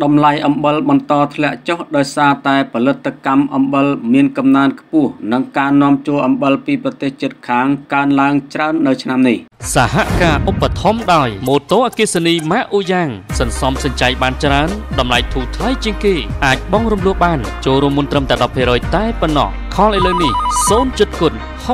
តម្លៃអំបិលបន្តធ្លាក់ចុះដោយសារតែផលិតកម្មអំបិលមានកំណើនខ្ពស់និងការនាំចូលអំបិលពីប្រទេសជិតខាងកើនឡើងច្រើននៅឆ្នាំនេះសហការឧបត្ថម្ភដោយម៉ូតូអគ្គិសនីម៉ាកអូយ៉ាងសន្សំសំចៃបានច្រើនតម្លៃធូរថ្លៃជាងគេអាចបង់រំលោះបានចូលរួមមុនត្រឹមតែ10%តែប៉ុណ្ណោះខលឥឡូវនេះ0ចិត្តគុណ 63 64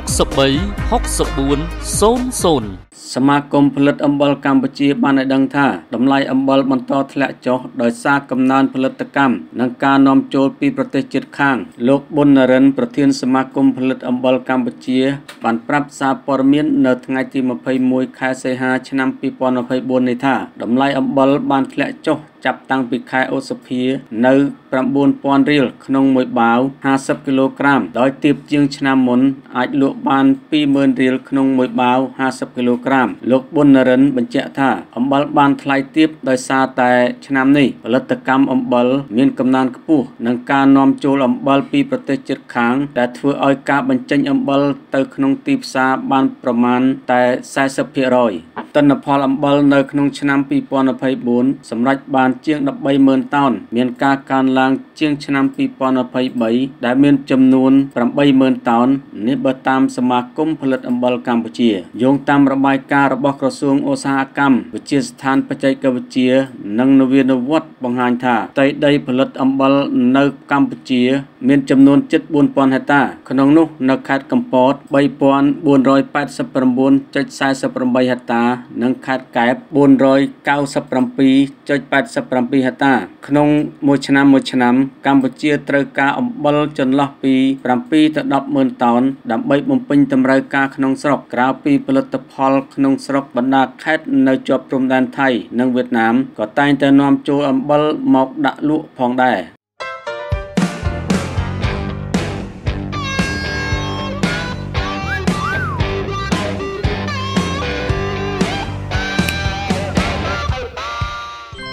00សមាគមផលិតអំបិលកម្ពុជាបានឲ្យដឹងថាតម្លៃអំបិលបន្តធ្លាក់ចុះដោយសារកំណើនផលិតកម្មនិងការនាំចូលពីប្រទេសជិតខាង លោកប៊ុននរិនប្រធានសមាគមផលិតអំបិលកម្ពុជា បានប្រាប់សារព័ត៌មាននៅថ្ងៃទី21ខែសីហាឆ្នាំ2024នេះថាតម្លៃអំបិលបានធ្លាក់ចុះចាប់តាំងពីខែឧសភានៅ9000រៀលក្នុងមួយបាវ50គីឡូក្រាម ដោយទាបជាងឆ្នាំមុនអាចលក់បាន20000រៀលក្នុងមួយបាវ50គីឡូក្រាម លោកប៊ុននរិនបញ្ជាក់ថាអំបិលបានថ្លៃទាបដោយសារតែឆ្នាំនេះផលិតកម្មអំបិលមានកំណើនខ្ពស់និងការនាំចូលអំបិលពីប្រទេសជិតខាងដែលធ្វើឲ្យការបញ្ចេញអំបិលទៅក្នុងទីផ្សារបានប្រមាណតែ40%ទិន្នផលអំបិលនៅក្នុងឆ្នាំ2024សម្រាប់បានជាង130,000តោនមានការកើនឡើងជាងឆ្នាំ2023ដែលមានចំនួន80,000តោននេះបើតាមសមាគមផលិតអំបិលកម្ពុជាយោងតាមរបាយការណ៍របស់ក្រសួងឧស្សាហកម្មវិទ្យាស្ថានបច្ចេកវិទ្យានិងនវានុវត្តន៍បង្ហាញថាផ្ទៃដីផលិតអំបិលនៅកម្ពុជា មានចំនួនជិត4000ហិកតា ក្នុងនោះនៅខេត្តកំពត3489.48ហិកតា និងខេត្តកែប497.80 7ហិកតា ក្នុងមួយឆ្នាំមួយឆ្នាំ កម្ពុជាត្រូវការអំបិលចន្លោះពី7ទៅ10ម៉ឺនតោនដើម្បីបំពេញតម្រូវការក្នុងស្រុកក្រៅពីផលិតផលក្នុងស្រុកបណ្ដាខេត្តនៅជាប់ព្រំដែនថៃ និងវៀតណាមក៏តែងតែនាំចូលអំបិលមកដាក់លក់ផងដែរ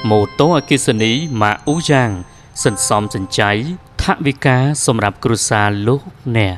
ម៉ូតូអគ្គិសនីម៉ាអ៊ូយ៉ាងសន្សំសំចៃថវិកាសម្រាប់គ្រួសារលោកអ្នក